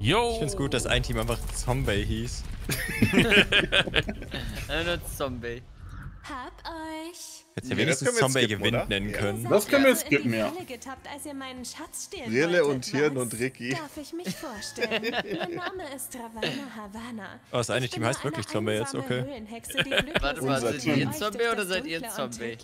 Yo! Ich find's gut, dass ein Team einfach Zombie hieß. Eine Zombie. Hab euch. Hättest ja Nee, wenigstens können wir Zombie skippen, Gewinn oder? nennen können. Das können wir Seid skippen, ja. Getappt, als ihr meinen Schatz stehlen Brille wolltet, und Hirn und Ricky. Darf ich mich vorstellen? mein Name ist Ravana Havana. Oh, das eine Team heißt wirklich Zombie jetzt, okay. Warte mal, und ihr Zombie oder seid ihr Zombie?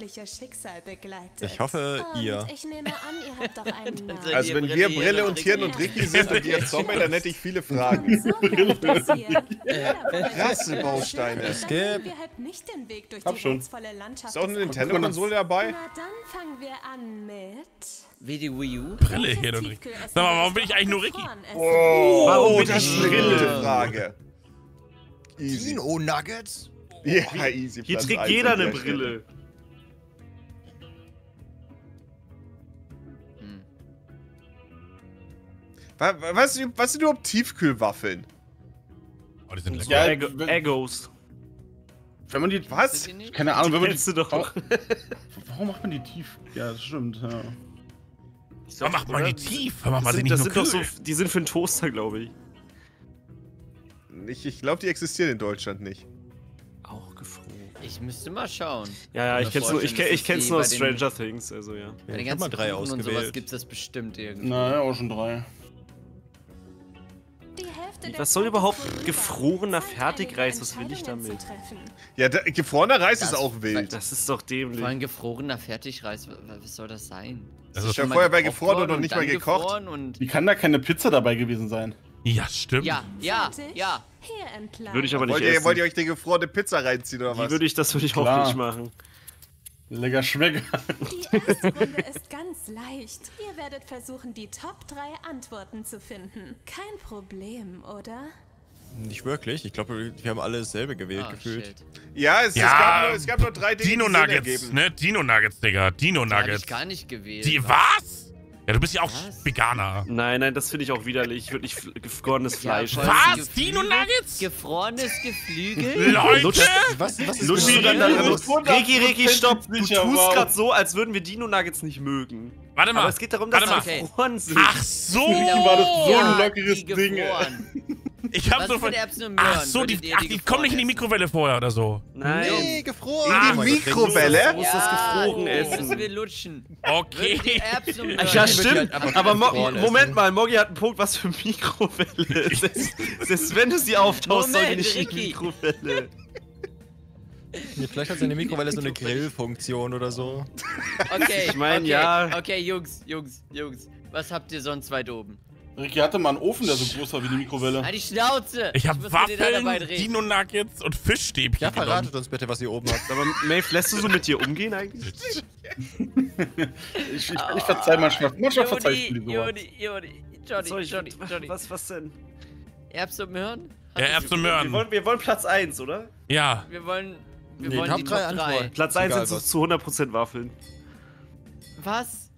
Ich hoffe, ihr. Ich nehme an, ihr habt doch einen Namen. Seid Also wenn wir Brille und Hirn und Ricky sind und ihr Zombie, dann hätte ich viele Fragen. Und so läuft das hier. Jeder Krasse wollte Bausteine. Dann Skip. gehen wir nicht den Weg durch Hab schon. Ist auch eine Nintendo-Konsole dabei? Na dann fangen wir an mit. Wie die Wii U? Brille, Hirn und Ricky. Sag mal, warum bin ich eigentlich nur Ricky? Oh, Warum bin das ist eine Brille? gute Frage. Easy. Dino Nuggets? Ja, easy. Hier Platz trägt jeder eine. Brille. Hm. Wa- wa- Was, was sind überhaupt Tiefkühlwaffeln? Oh, die sind lecker. Ja, Egg Egos. Wenn man die. Was? Die nicht? Keine Ahnung, wenn man die. Doch. Warum- Warum macht man die tief? Ja, das stimmt. Ja. Warum macht man die tief? Warum macht Das man sind, nicht das nur sind doch so, die sind für einen Toaster, glaube ich. Ich, ich glaube, die existieren in Deutschland nicht. Auch gefroren. Ich müsste mal schauen. Ja, ja, ich kenn's nur, ich, kenn- ich kenn's nur aus Stranger Things, also ja. Bei den ich hab mal ganzen drei Kuchen und sowas ausgewählt. gibt es das bestimmt irgendwie. Naja, auch schon drei. Die Was soll überhaupt gefrorener Fertigreis? Was will ich damit? Ja, da, gefrorener Reis Das- ist auch wild. Das ist doch dämlich. Vor allem gefrorener Fertigreis, wa- wa- was soll das sein? Das ist ist ja Schon mal vorher bei gefroren und noch nicht mal gekocht. Wie kann da keine Pizza dabei gewesen sein? Ja, stimmt. ja, ja, ja. Hier entlang. Würde ich aber nicht Wollt ihr, essen. wollt ihr euch die gefrorene Pizza reinziehen oder Wie was? würde ich das würde ich auch nicht machen. Lecker Schmecker. Die erste Runde ist ganz leicht. Ihr werdet versuchen, die Top 3 Antworten zu finden. Kein Problem, oder? Nicht wirklich. Ich glaube, wir haben alle dasselbe gewählt Ah, gefühlt. shit. Ja, es, Ja, es, gab nur, es gab nur drei Dinge, Dino Nuggets, ne? Dino Nuggets, Digga. Dino Die hab Nuggets. ich gar nicht gewählt. Die, was? Ja, du bist ja auch Was? Veganer. Nein, nein, das finde ich auch widerlich. Ich würde nicht gefrorenes Ja, Fleisch essen. Was? Dino Nuggets? Gefrorenes Geflügel? Leute! Was, was ist Lutschst mit du dann Dino da? Regi, Regi, stopp! Du sicher, tust wow. gerade so, als würden wir Dino Nuggets nicht mögen. Warte mal. Aber es geht darum, dass sie mal. gefroren sind. Ach so! war das so ein Ja, lockeres Ding. Ich hab Was so von. Erbsen und Ach so, die, ach, die kommen nicht in die Mikrowelle vorher oder so. Nein. Nee, gefroren. In die Oh mein Gott, Mikrowelle? Du musst das gefroren essen. Müssen wir lutschen. Okay. Erbsen und Möhren? Ja, die stimmt. halt Aber Moment mal, Moggi hat einen Punkt, was für Mikrowelle. Selbst, selbst wenn du sie auftauchst, soll die nicht in die. Mikrowelle. Nee, Vielleicht hat seine Mikrowelle so eine Grillfunktion oder so. Okay, Ich mein, okay, ja. Okay, Jungs, Jungs, Jungs. Was habt ihr sonst weit oben? Ricky hatte mal einen Ofen, der so groß war wie die Mikrowelle. Ah, die Schnauze! Ich hab muss mit dir da dabei Waffeln, reden. Dino Nuggets und Fischstäbchen. Ja, genommen. verratet uns bitte, was ihr oben habt. Aber Maeve, lässt du so mit dir umgehen eigentlich? Ich, ich, ich verzeih manchmal. Manchmal verzeih ich mir. Joni, Joni, Johnny, ich, Johnny, Johnny. Was, was denn? Erbsen und Möhren? Ja, Erbsen und Wir Möhren. wollen, wir wollen Platz 1, oder? Ja. Wir wollen. Wir Nee, wollen die drei Top 3. Antworten. Platz Egal 1 sind was. zu 100% Waffeln. Was?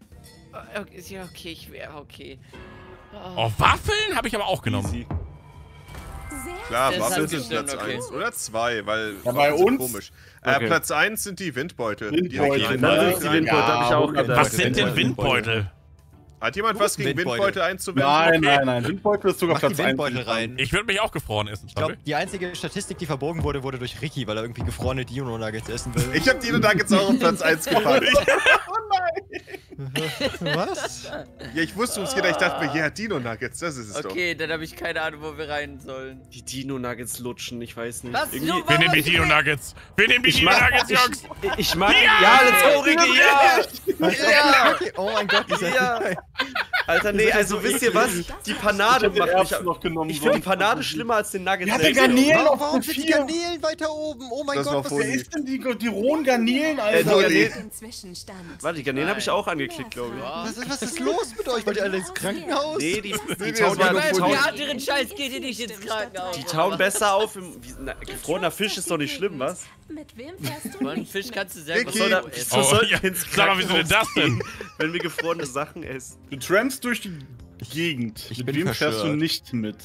Oh, Okay, ist ja okay, ich wäre okay. Oh, Waffeln habe ich aber auch genommen. Easy. Klar, Das Waffeln sind Platz okay. 1 oder 2, weil Ja, bei uns- komisch. Äh, Okay. Platz 1 sind die Windbeutel. Die Windbeutel, ne? die Windbeutel, hab ich auch gedacht. Was sind denn Windbeutel? Hat jemand was gegen Windbeutel? Windbeutel einzuwenden? Nein, Okay. nein, nein. Windbeutel ist sogar Mach Platz 1. Windbeutel rein. Ich würde mich auch gefroren essen. Ich glaube, die einzige Statistik, die verbogen wurde, wurde durch Ricky, weil er irgendwie gefrorene Dino Nuggets essen will. Ich habe Dino Nuggets auch auf Platz 1 gepackt. Was? Ja, ich wusste ums Kinder, ich dachte mir, ja, Dino Nuggets, das ist es doch. Okay, dann habe ich keine Ahnung, wo wir rein sollen. Die Dino-Nuggets lutschen, ich weiß nicht. Was? Irgendwie, Du- Wir nehmen die Dino Nuggets. Wir nehmen die ich Dino mag, Nuggets, Jungs. ich, ich mag, ja, let's go, Ricky, ja! Ja! Okay. Oh mein Gott, dieser Ja. Alter, nee, also wisst ihr was? Die Panade Ich macht hab mich... die noch genommen. Ich finde die Panade schlimmer als den Nuggets. Ja, der selbst. Garnelen Warum, auf warum sind die 4. Garnelen weiter oben? Oh mein Gott, was ist denn die, die rohen Garnelen, Äh, Alter? die warte, die Garnelen habe ich auch angeklickt, glaube ich. Was, ist, was ist los mit euch? Wollt ihr alle ins Krankenhaus? Nee, die, die, tauen, das war ja, nur die, Pulli. tauen, Ja, deren Scheiß geht ihr nicht ins Krankenhaus. die tauen besser auf. Im, wie, na, gefrorener Fisch ist doch nicht schlimm, was? Mit wem fährst du Fisch kannst du selber. Was soll da, Oh, ins Sag mal, wieso denn das denn? wenn wir gefrorene Sachen essen? Du trampst durch die Gegend. ich Mit bin wem fährst du nicht mit?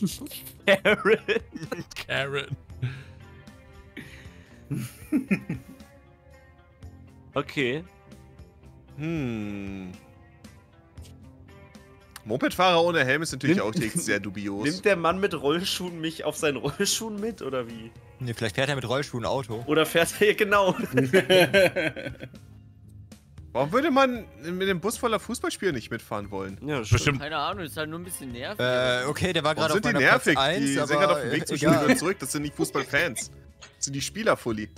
Karen. Karen. Okay. Hm. Mopedfahrer ohne Helm ist natürlich auch direkt sehr dubios. Nimmt der Mann mit Rollschuhen mich auf seinen Rollschuhen mit oder wie? Nee, vielleicht fährt er mit Rollschuhen Auto. Oder fährt er hier genau? Warum würde man mit dem Bus voller Fußballspieler nicht mitfahren wollen? Ja, das Bestimmt. Keine Ahnung, ist halt nur ein bisschen nervig. Äh, okay, der war gerade auf sind die meiner nervig? Platz 1, die aber sind gerade auf dem Weg äh, zur Schule egal. wieder zurück. Das sind nicht Fußballfans. Das sind die Spielerfully.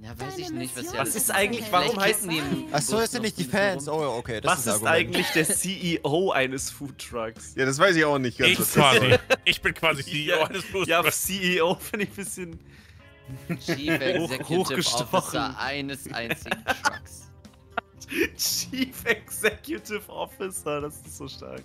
ja, weiß ich Deine nicht, was ja Was ist eigentlich, warum heißen die die... im Ach so, Bus das sind nicht die Fans. Oh, okay, das Was ist, ist eigentlich der CEO eines Foodtrucks? Ja, das weiß ich auch nicht ganz. Ich was das quasi. Ich bin quasi CEO eines Ja, Fußballs. CEO finde ich ein bisschen... Chief Executive hochgestochen. Officer eines einzigen Trucks. Chief Executive Officer, das ist so stark.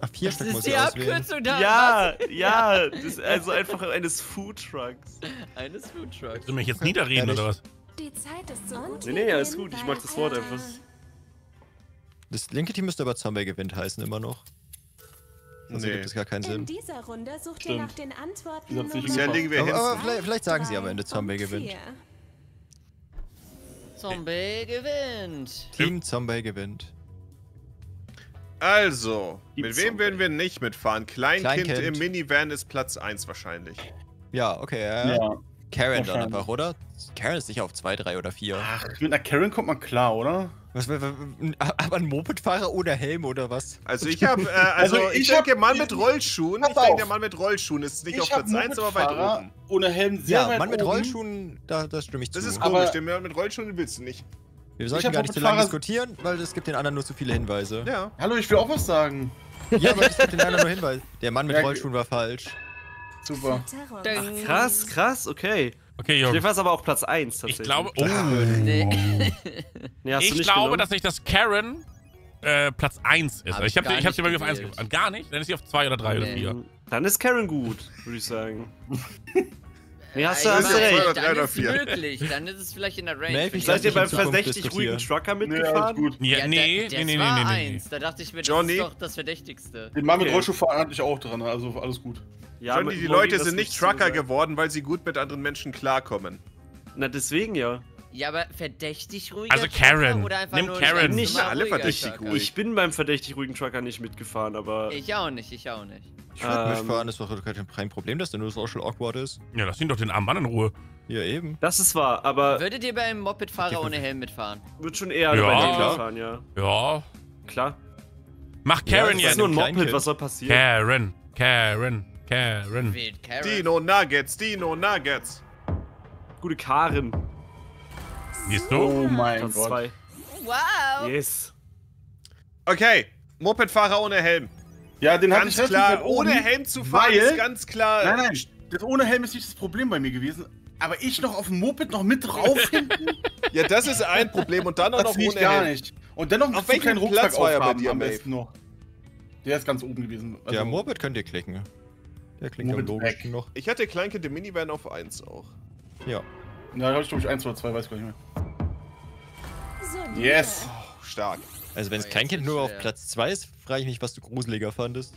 Ach, vier Das Stück ist muss die ich auswählen. Abkürzung da. Ja, ja, das ist also einfach eines Foodtrucks. was? Eines Foodtrucks. Willst du mich jetzt niederreden oder was? Die Zeit ist so Nee, nee, alles gut, ich mag das Wort einfach. Das linke Team müsste aber Zombie gewinnt heißen immer noch. Also Nee. gibt es gar keinen In Sinn. dieser Runde sucht ihr Stimmt. nach den Antworten. Bisher liegen wir Aber, vielleicht, vielleicht sagen sie am Ende Zombie gewinnt. Zombie gewinnt. Team Zombie gewinnt. Also, Die mit wem Zombie. werden wir nicht mitfahren? Kleinkind, Kleinkind. im Minivan ist Platz 1 wahrscheinlich. Ja, okay. Äh, Ja. Karen dann einfach, oder? Karen ist sicher auf 2, 3 oder 4. Ach, mit einer Karen kommt man klar, oder? Was, was, was, aber ein Mopedfahrer ohne Helm oder was? Also ich habe, äh, also, Also ich, ich denke, hab- Mann mit Rollschuhen, ich denke, der Mann mit Rollschuhen ist nicht auf Platz 1, aber weit oben. Ohne Helm sehr Ja, weit Mann mit oben. Rollschuhen, da, das stimme ich Das zu. ist Aber- komisch, den Mann mit Rollschuhen willst du nicht. Wir sollten gar nicht zu lange Mopedfahrer- diskutieren, weil es gibt den anderen nur zu viele Hinweise. Ja. Hallo, ich will auch was sagen. Ja, aber es gibt den anderen nur Hinweise. Der Mann mit Ja, Rollschuhen war falsch. Super. Ding. Krass, krass, okay. Okay, Ich Jungs. war es aber auch Platz 1 Ich tatsächlich. glaube, oh, Nee. Nee, hast du ich nicht glaube, genommen? dass nicht das Karen äh, Platz 1 ist. Hab ich ich habe ich hab sie bei mir nicht auf 1 gewählt. gemacht. Gar nicht? Dann ist sie auf 2 oder 3 oder Nee. 4. Dann ist Karen gut, würde ich sagen. Nee, hast du, hast ja, recht. Dann ist vier. möglich. Dann ist es vielleicht in der Range. Melvin, Seid ihr beim verdächtig ruhigen. Trucker mitgefahren? gut. Ja, nee, das nee, nee, war nee, nee, nee. eins. Da dachte ich mir, das Johnny? ist doch das Verdächtigste. Den Mann mit Okay. Rollschuh fahren hatte ich auch dran, also alles gut. Ja, Johnny, die Leute sind nicht Trucker geworden, weil sie gut mit anderen Menschen klarkommen. Na, deswegen ja. Ja, aber verdächtig ruhiger Also Trucker Karen. Oder einfach Nimm Karen. Nicht alle verdächtig ruhig. Ich bin beim verdächtig ruhigen Trucker nicht mitgefahren, aber. Ich auch nicht, ich auch nicht. Ich würde Ähm. mitfahren, ist doch kein kein Problem, dass der nur social awkward ist. Ja, lass ihn doch den armen Mann in Ruhe. Ja, eben. Das ist wahr, aber Würdet ihr beim Mopedfahrer ohne Helm mitfahren? wird schon eher Ja, bei dem klar. fahren, ja. Ja. Klar. Mach Ja, Karen das Das jetzt. ist nur ein. Moped, was soll passieren? Karen, Karen, Karen. Karen. Dino Nuggets, Dino Nuggets. Gute Karen. Siehst du? Oh mein Platz Gott. 2. Wow. Yes. Okay, Mopedfahrer ohne Helm. Ja, den Ganz ich klar, oben, ohne Helm zu fahren weil- ist ganz klar. Nein, nein, das ohne Helm ist nicht das Problem bei mir gewesen. Aber ich noch auf dem Moped noch mit drauf hinten, Ja, das ist ein Problem und dann auch das noch ohne gar Helm. nicht. Und dennoch Auf so einen welchem kleinen Platz Rucksack war er bei dir, am besten noch. Der ist ganz oben gewesen. Also, ja, Moped könnt ihr klicken. Der klingt am Moped logischsten weg. noch. Ich hatte Kleinkind im Minivan auf 1 auch. Ja. Ja, da habe ich glaube ich eins oder zwei, weiß gar nicht mehr. Yes! Oh, stark. Also wenn es Oh, Kleinkind jetzt nur auf. Platz 2 ist, frage ich mich, was du gruseliger fandest.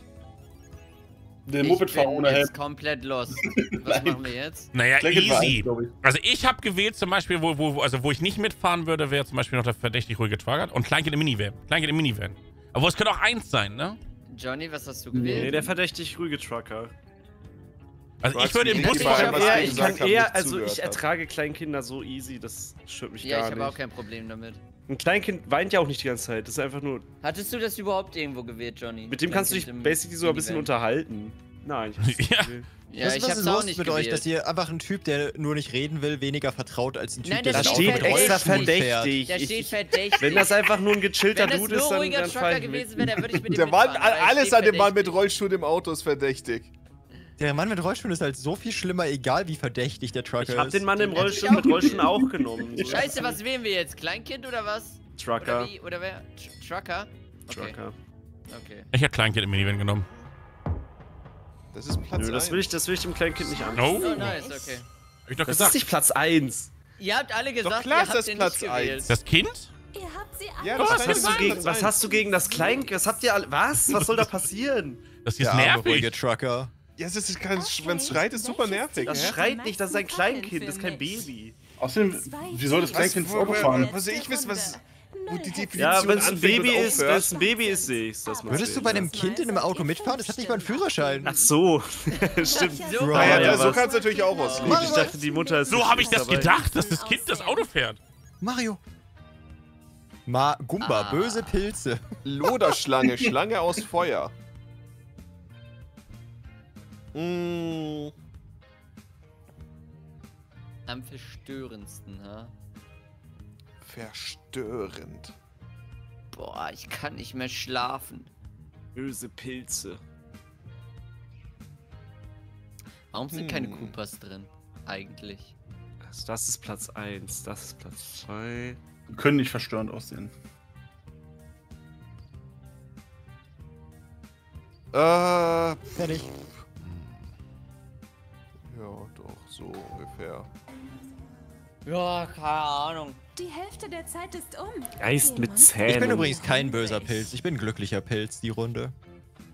Der Ich Mopedfahrer bin ohne Helm. komplett lost. Was machen wir jetzt? Naja, easy. ich. Also ich habe gewählt zum Beispiel, wo, wo, wo- also wo ich nicht mitfahren würde, wäre zum Beispiel noch der verdächtig ruhige Trucker und Kleinkind im Minivan. Kleinkind im Minivan. Aber es könnte auch eins sein, ne? Johnny, was hast du Nee, gewählt? der verdächtig ruhige Trucker. Also ich würde im nicht, Bus Ich, was eher, die ich kann eher, nicht also ich ertrage Kleinkinder so easy, das stört mich ja, gar ich habe auch nicht. kein Problem damit. Ein Kleinkind weint ja auch nicht die ganze Zeit, das ist einfach nur, Hattest du das überhaupt irgendwo gewählt, Johnny? mit dem kannst du dich basically sogar ein bisschen unterhalten. Nein, ich hab's nicht Ja. Ja, was ich was hab's ist auch los nicht mit gewählt. euch, dass ihr einfach ein Typ, der nur nicht reden will, weniger vertraut als ein Typ, Nein, der da Da sein steht extra extra Rollschuhen fährt? verdächtig. Da steht verdächtig. wenn das einfach nur ein gechillter Wenn das Dude nur ist, dann, dann Trucker gewesen wäre, dann würde ich mit dem Der Mann, alles an dem Mann mit. Rollschuhen im Auto ist verdächtig. Der Mann mit Rollschuhen ist halt so viel schlimmer, egal wie verdächtig der Trucker Ich hab ist. den Mann im Rollstuhl mit Rollstuhl auch genommen. So. Scheiße, was wählen wir jetzt? Kleinkind oder was? Oder Trucker. wie? Oder wer? Tr- Trucker? Okay. Trucker. Okay. Ich hätte Kleinkind im Minivan genommen. Das ist Platz Nö, das will, ich, das will ich dem Kleinkind nicht an. Oh, Oh, nice, okay. hab ich doch Das ist gesagt. nicht Platz 1. Ihr habt alle gesagt, klar ihr ist habt das den Platz nicht gewählt. eins. Das Kind? Ihr habt sie Ja, alle das Was kann hast, du gegen, was hast du gegen das Kleinkind? Was habt ihr alle. Was? Was soll da passieren? Das der ist arme, nervig. ruhige Trucker. Ja, es ist kein, Okay, wenn es schreit, ist super nervig. Das schreit nicht, das ist ein Kleinkind, das ist kein. Baby. Außerdem, wie soll das Kleinkind das wo- Auto fahren? was ich wissen, was- Null die Hexen. Ja, wenn es ein Baby ist, wenn es ein Baby ist, sehe ich dass man Würdest du bei einem Das Kind in einem Auto mitfahren? Das hat nicht mal einen Führerschein. Ach so, stimmt. So, Bro. Ah, ja, Ja, so kann es natürlich auch aussehen. Gut, ich dachte, die Mutter ist So habe ich das dabei. gedacht, dass das Kind das Auto fährt. Mario. Ma Gumba, Ah. böse Pilze. Loderschlange, Schlange aus Feuer. Mm, Am verstörendsten, ha? verstörend. Boah, ich kann nicht mehr schlafen. Böse Pilze. Warum sind keine Hm. Koopas drin? Eigentlich. Also das ist Platz 1, das ist Platz 2. Können nicht verstörend aussehen. Äh, Fertig. Ja, doch, so ungefähr. Ja, keine Ahnung. Die Hälfte der Zeit ist um. Geist mit Zähnen. Ich bin übrigens kein böser. Pilz. Ich bin ein glücklicher Pilz, die Runde.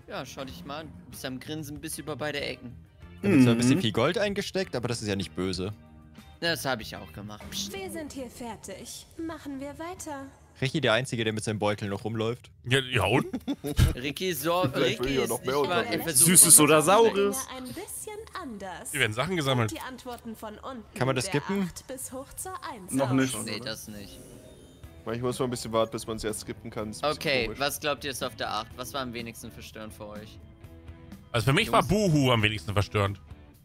Ja, schau dich mal an. Du bist am Grinsen bis über beide Ecken. Da wird zwar ein bisschen Mhm. viel Gold eingesteckt, aber das ist ja nicht böse. Das habe ich auch gemacht. Psst. Wir sind hier fertig. Machen wir weiter. Ricky der Einzige, der mit seinem Beutel noch rumläuft. Ja, ja und? Ricky ist so. Ricky ist noch nicht mehr mal. Er versucht Süßes oder Saures? Dinge ein bisschen anders. Hier werden Sachen gesammelt. die Antworten von unten. Kann man das skippen? 8 bis hoch zur 1 Noch nicht. aus. Nee, das nicht. Manchmal muss man ein bisschen warten, bis man es erst skippen kann. Okay, was glaubt ihr ist auf der 8? Was war am wenigsten verstörend für euch? Also für mich war Buhu am wenigsten verstörend.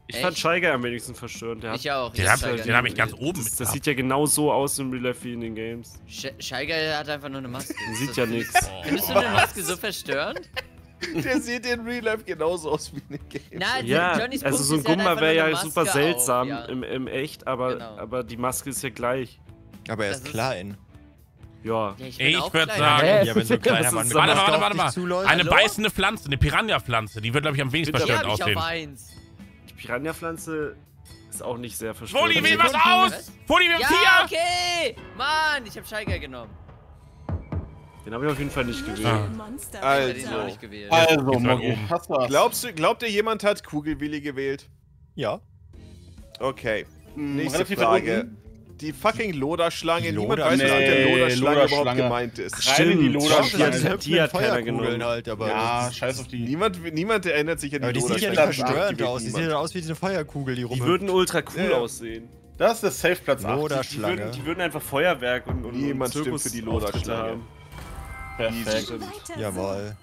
Ich fand Echt? Scheiger am wenigsten verstörend. Ich auch. Den ich habe hab ich ganz oben das, mit. das sieht ja genau so aus im Real Life wie in den Games. Sch- Scheiger hat einfach nur eine Maske. Sieht ja nichts. Findest du eine Maske so verstörend? Der sieht in Real Life genauso aus wie in den Games. Nein, Ja, Johnnys also Punkt so ein hat Gumba wäre ja super seltsam auf, ja. im, im Echt, aber, Genau. aber die Maske ist ja gleich. Aber er ist ist- klein. Ja. Ja, ich Ich auch würd klein. sagen- Hä? Ja, wenn so ein kleiner Mann mit Warte, warte, warte mal. Eine Hallo? beißende Pflanze, eine Piranha-Pflanze. Die wird, glaube ich, am wenigsten auf aussehen. eins. Die Piranha-Pflanze ist auch nicht sehr Foli, verstörend. wähl was Was? aus! Foli, wir haben Ja, vier! okay! Mann, ich hab Scheiger genommen. Den habe ich auf jeden Fall nicht gewählt. Ah. Also. nicht gewählt. Also, Moggi? Glaubst du, glaubt ihr, jemand hat Kugelwilli gewählt? Ja. Okay. Hm, Nächste Frage. Die fucking Loderschlange. Die Niemand Loder- weiß, was mit der Nee, Loderschlange überhaupt Loderschlange. gemeint ist. In die Stimmt. Loderschlange. Die hat- die hat keiner genommen. halt, aber Ja, scheiß auf die. Niemand, niemand erinnert sich an die Aber die sieht ja nicht Loderschlange. verstörend Die aus. Die sieht ja aus wie eine Feuerkugel, die Die rum. würden ultra cool Ja, ja. aussehen. Das ist der Safe Platz 8. Loder- Die würden, die würden einfach Feuerwerk und, und, Niemand und stimmt Zirkus für die Loderschlange. haben. Perfekt. Jawohl.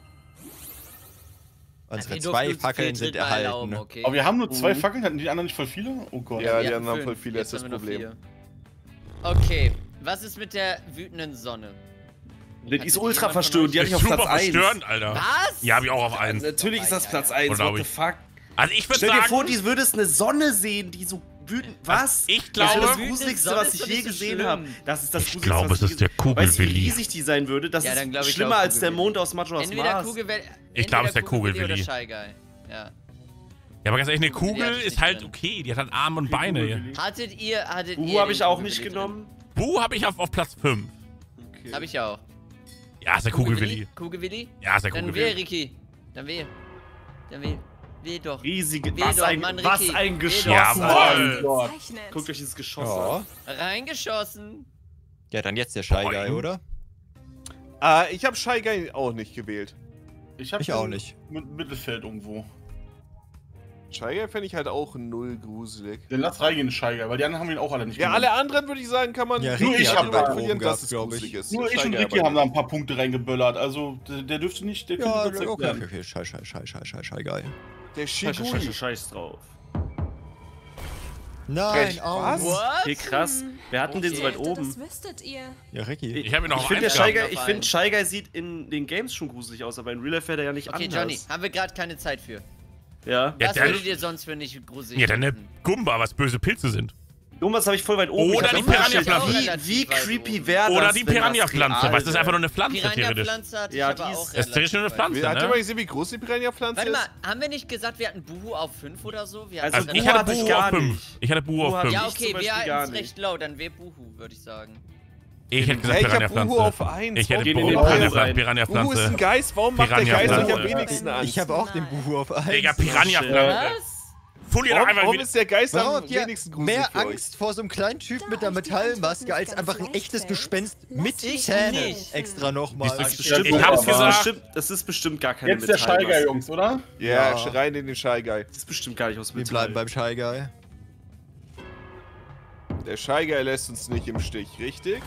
Also, Unsere ihr zwei Fackeln sind mal erlauben, erhalten. okay? Aber wir haben nur zwei Mhm. Fackeln, hatten die anderen nicht voll viele? Oh Gott. Ja, die wir anderen haben voll viele, jetzt ist das Problem. Okay, was ist mit der wütenden Sonne? Die ist die ultra verstörend, euch- die hatte ich auf Platz 1. verstörend, Alter. Was? Ja, hab ich auch auf eins. Natürlich ist das Platz Ja, 1, Oder what the fuck? Also ich würde Stell sagen... dir vor, die würdest eine Sonne sehen, die so wütend. Was? ich das ist glaube- das Gruseligste, Sonne was ist ich je so gesehen schlimm. habe. Das ist das Ich glaube, es ist der je- Weißt du, wie Kugelwilli. riesig die sein würde? Das Ja, dann ist ich schlimmer als der Kugelwilli. Mond aus Majora's Entweder Mars. Kugelwell. Ich glaube, es ist der Kugelwilli Kugelwilli. Ja. Ja, aber ganz ehrlich, eine Kugelwilli Kugel ist halt drin. okay. Die hat halt Arme und Beine. Hattet ihr, hattet ihr. habe ich auch Kugelwilli nicht genommen. Bu habe ich auf, auf Platz 5. Okay. Hab ich auch. Ja, ist der Kugelwilli. Kugelwilli? Ja, ist der Dann wähl, Kugelwilli. Ricky. Dann wähl. Dann wähl. Wähl doch. Riesige, Wähl was doch, ein, Mann, was ein Geschoss. Jawohl. Guckt euch dieses Geschoss an. Ja. Reingeschossen. Ja, dann jetzt der Shy Guy, oder? Äh, ich habe Shy Guy auch nicht gewählt. Ich, hab Ich auch nicht. Mit Mittelfeld irgendwo. Shy Guy fände ich halt auch null gruselig. Den lass reingehen, Scheiger, weil die anderen haben ihn auch alle nicht Ja, genommen. alle anderen würde ich sagen, kann man Ja, Nur Ricky ich hat hab den mal weit verlieren, oben dass es gruselig ist. Nur ich Shy und Guy Ricky haben da ein paar Punkte reingeböllert. Also, der, der dürfte nicht. Der Ja, okay, okay, okay. Shy, Shy, Shy, Shy, Shy, Shy, Shy Der Scheiße, scheiße, Shigui. scheiß drauf. Nein, Augen. was? What? Okay, krass. Wer hat denn den so weit Okay. oben? Das wüsstet ihr. Ja, Ricky. Ich habe ihn noch Ich finde, Shy. Guy, ich eins. Shy Guy sieht in den Games schon gruselig aus, aber in Real Life wäre der ja nicht Okay, anders. Johnny, haben wir gerade keine Zeit für. Ja. Ja, Was dann- würdet ihr sonst für nicht gruselig Ja, dann eine finden? Gumba, was böse Pilze sind. Irgendwas habe ich voll weit oben. Oder die Piranha-Pflanze. Wie, wie creepy wäre das? Oder die Piranha-Pflanze, real weil das ist einfach nur wäre? eine Pflanze, theoretisch. Piranha-Pflanze hatte Ja, die ist- auch Das ist theoretisch nur eine. Pflanze, Habt ihr ne? mal gesehen, wie groß die Piranha-Pflanze Warte ist? mal, haben wir nicht gesagt, wir hatten Buhu auf 5 oder so? Wir Also hatten ich hatte Buhu auf 5. nicht. Ich hatte Buhu auf hatte 5. Ja, okay, wir gar halten es recht low, dann wähl Buhu, würde ich sagen. Ich hätte gesagt Ja, ich hab Buhu Piranha-Pflanze. auf 1. Ich hätte Buhu auf Buhu Piranha- rein. Buhu ist ein. Geist, warum macht der Geist euch am wenigsten Angst? Ich habe auch den Buhu auf 1. Digga, Piranha-Pflanze. Was? Fully hat Warum, einfach warum wieder. ist der Geist Warum am habt ihr wenigsten gruselig mehr für euch? Angst vor so einem kleinen Typ mit einer die Metallmaske als einfach ein echtes Gespenst mit ich Zähnen nicht. extra nochmal? Du, Ja, ich hab's Das gesagt. bestimmt, das ist bestimmt gar keine Jetzt der Shy Guy. Jungs, oder? Ja, Ja. rein in den Shy Guy. Das ist bestimmt gar nicht aus Wir Metall. bleiben beim Shy Guy. Der Shy Guy lässt uns nicht im Stich, richtig?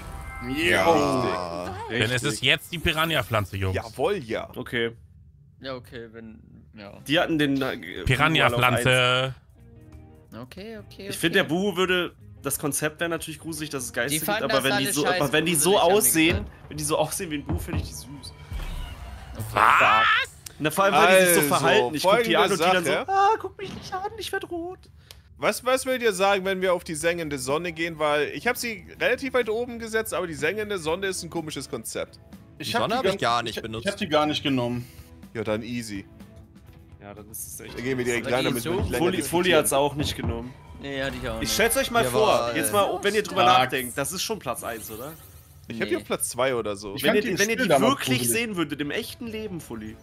Ja. Denn es ist jetzt die Piranha-Pflanze, Jungs. Jawohl, ja. Okay. Ja, okay, wenn. Ja. Die hatten den. äh. Piranha-Pflanze. Okay, okay. Ich finde, der Buhu würde. Das Konzept wäre natürlich gruselig, dass es Geister gibt, aber wenn die so, aber wenn die so aussehen, wenn die so aussehen wie ein Buhu, finde ich die süß. Was? Na, vor allem, weil die sich so Also, verhalten. Ich guck die an und folgende die dann so, Sache. ah, guck mich nicht an, ich werd rot. Was, was würdet ihr sagen, wenn wir auf die sengende Sonne gehen? Weil ich habe sie relativ weit oben gesetzt, aber die sengende Sonne ist ein komisches Konzept. Die Sonne hab ich gar nicht ich, benutzt. Ich hab die gar nicht genommen. Ja, dann easy. Ja, dann ist es echt. Da gehen wir direkt rein, die damit wir nicht länger Folie diskutieren. hat's auch nicht genommen. Nee, hatte ich auch Ich nicht. stell's euch mal Ja, vor, aber, jetzt mal, wenn ihr drüber stark. nachdenkt, das ist schon Platz 1, oder? Ich Nee. hier auf Platz 2 oder so. Ich Wenn ihr, wenn ihr die wirklich sehen würdet, im echten Leben, Fully.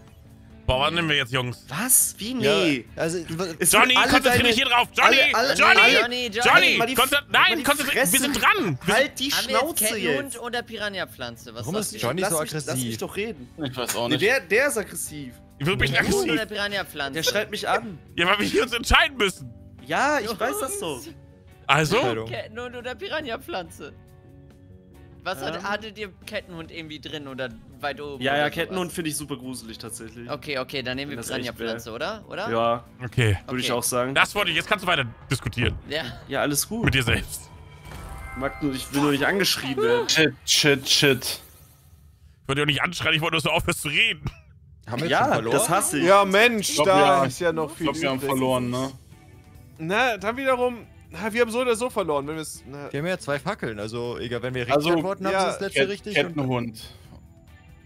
Boah, was nehmen wir jetzt, Jungs? Was? Wie? Ja, Nee. also, Es Johnny, sind alle konzentrier deine- dich hier drauf. Johnny, alle- alle- Johnny, Johnny, Johnny, Johnny. Mal Nein, die konzentrier Fresse. wir sind dran. Wir Halt die Haben wir jetzt Schnauze jetzt. oder Piranha-Pflanze? Was Warum ist? Johnny lass so mich, Lass mich aggressiv? doch reden. Ich weiß auch Nee, nicht. der, der ist aggressiv. Sind wirklich Kettenhund aggressiv. oder Piranha-Pflanze? Der schreit mich an. Ja, weil wir hier uns entscheiden müssen. Ja, ich weiß das doch. Also. Kettenhund oder Piranha-Pflanze? Was hat, Ähm. hattet ihr Kettenhund irgendwie drin oder weit oben? Ja, ja? Kettenhund finde ich super gruselig tatsächlich. Okay, okay, dann nehmen wir Piranha-Pflanze, oder? Oder? Ja, okay. würde ich Okay. auch sagen. Das wollte ich. Jetzt kannst du weiter diskutieren. Ja. Ja, alles gut. Mit dir selbst. Mag nur, ich will nur nicht angeschrien werden. Shit, shit, shit. Ich wollte dich auch nicht anschreien, ich wollte nur so aufhören zu reden. Haben wir jetzt schon Ja, verloren? das hasse ich. Ja, Mensch, Ich glaub, da ja. ist ja noch Ich viel glaube, wir haben verloren, ne? Na, dann wiederum, na, wir haben so oder so verloren, wenn wir es. Wir haben ja zwei Fackeln, also egal, wenn wir richtig Also, antworten, haben ja, sie das letzte Ket richtig. und- Kettenhund.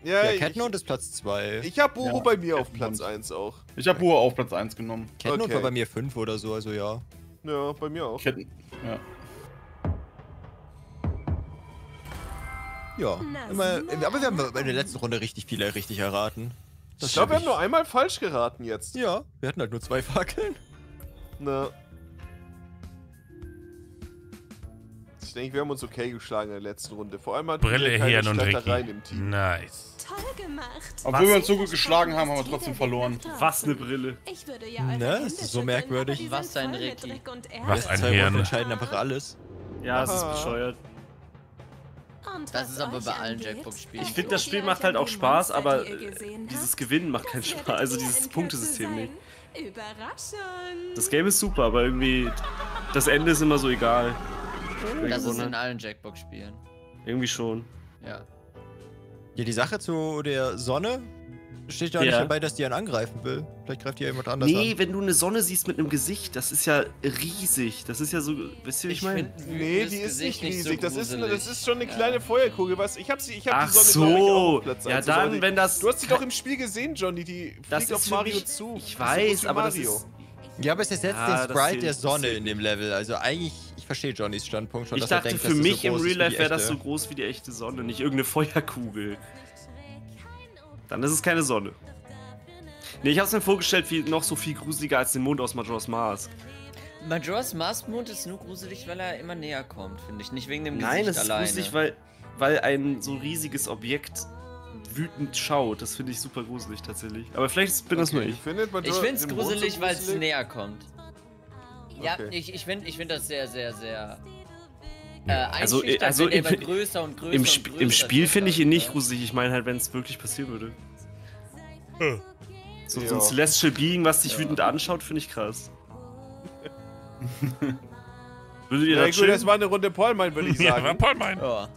Ja, Ja, ich, Kettenhund ist Platz 2. ich habe Buro Ja, bei mir auf. Platz 1 auch. Ich habe Uhr auf Platz 1 genommen. Kettenhund okay. war bei mir 5 oder so, also ja. Ja, bei mir auch. Ketten. Ja. Ja. Immer, aber wir haben in der letzten Runde richtig viele richtig erraten. Das Ich glaube, wir haben nur einmal falsch geraten jetzt. Ja, wir hatten halt nur zwei Fackeln. Na. Ich denke, wir haben uns okay geschlagen in der letzten Runde. Vor allem hatten Brille her und Ricky. im Team. Nice. Toll gemacht. Obwohl wir uns so gut geschlagen haben, haben wir trotzdem verloren. Was eine Brille. Ich würde ja Ne, das ist so merkwürdig. Was ein Ricky. Dreck und Ärger. Was ein Hirn. Entscheiden einfach alles. Ja, es ist Aha. bescheuert. Das ist aber bei allen Jackbox-Spielen. Ich finde, das Spiel macht halt auch Spaß, aber äh, dieses Gewinnen macht keinen Spaß. Also dieses Punktesystem nicht. Überraschung. Das Game ist super, aber irgendwie das Ende ist immer so egal. Das ist in allen Jackbox-Spielen. Irgendwie schon. Ja. Ja, die Sache zu der Sonne steht ja, Ja. nicht dabei, dass die einen angreifen will. Vielleicht greift die ja jemand anders Nee, an. wenn du eine Sonne siehst mit einem Gesicht, das ist ja riesig. Das ist ja so, wisst ihr, wie ich meine? Nee, die ist Gesicht nicht riesig. so das, ist eine, das ist schon eine Ja. kleine Feuerkugel. Was? Ich hab sie, ich hab Ach die Sonne ich, so. auf Platz Ja, 1. dann, Also, wenn das. Du hast sie doch im Spiel gesehen, Johnny. Die Das fliegt ist auf Mario mich- zu. Ich weiß, aber das ist. Ja, aber es ersetzt Ja, den Sprite der Sonne in dem Level. Also eigentlich, ich verstehe Johnnys Standpunkt schon, Ich dass er dachte, denkt, für mich so im Real Life wäre das so groß wie die echte Sonne, nicht irgendeine Feuerkugel. Dann ist es keine Sonne. Nee, ich hab's mir vorgestellt, wie noch so viel gruseliger als den Mond aus Majora's Mask. Majora's Mask Mond ist nur gruselig, weil er immer näher kommt, finde ich. Nicht wegen dem Nein, Gesicht das ist alleine. gruselig, weil, weil ein so riesiges Objekt wütend schaut. Das finde ich super gruselig tatsächlich. Aber vielleicht bin das nur ich. Findet Ich finde es Mond so gruselig, weil es gruselig? näher kommt. Ja, Okay. ich, ich finde ich find das sehr, sehr, sehr. Äh, Also, also im- größer und größer Im, und größer im Spiel finde ich ihn nicht Alter. gruselig. Ich meine halt, wenn es wirklich passieren würde. So, so ein Ja. Celestial Being, was dich Ja. wütend anschaut, finde ich krass. Würdet ihr Ja, das gut, das war eine Runde Pollmein, würde ich Ja, war sagen. Paul mein. Ja.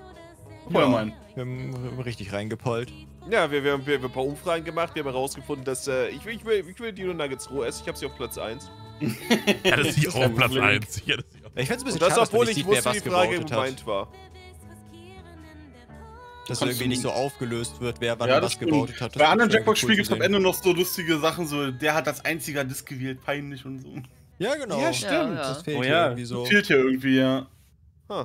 Voll mein. Wir haben richtig reingepollt. Ja, wir, wir, haben- wir haben ein paar Umfragen gemacht. Wir haben herausgefunden, dass äh, ich, will, ich, will, ich will Dino Nuggets roh essen. Ich habe sie auf Platz 1. Ja, das ist hier auf Platz gruselig. 1. Ja, das ist Ich find's ein bisschen Und das, schade, dass man obwohl nicht ich sieht, wer wusste, was die Frage gewotet hat. gemeint war. Dass Kannst irgendwie nicht so aufgelöst wird, wer wann Ja, was das gewotet hat. Das Bei anderen Jackbox-Spielen cool gibt es am. Ende noch so lustige Sachen, so der hat als einziger Disc gewählt, peinlich und so. Ja, genau. Ja, stimmt. Ja, Das ja. fehlt Oh hier ja. irgendwie so. Fehlt hier irgendwie, ja. Huh.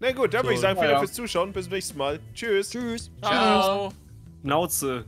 Na gut, dann würde ich So, sagen, vielen ja. Dank fürs Zuschauen. Bis zum nächsten Mal. Tschüss. Tschüss. Ciao. Nauze.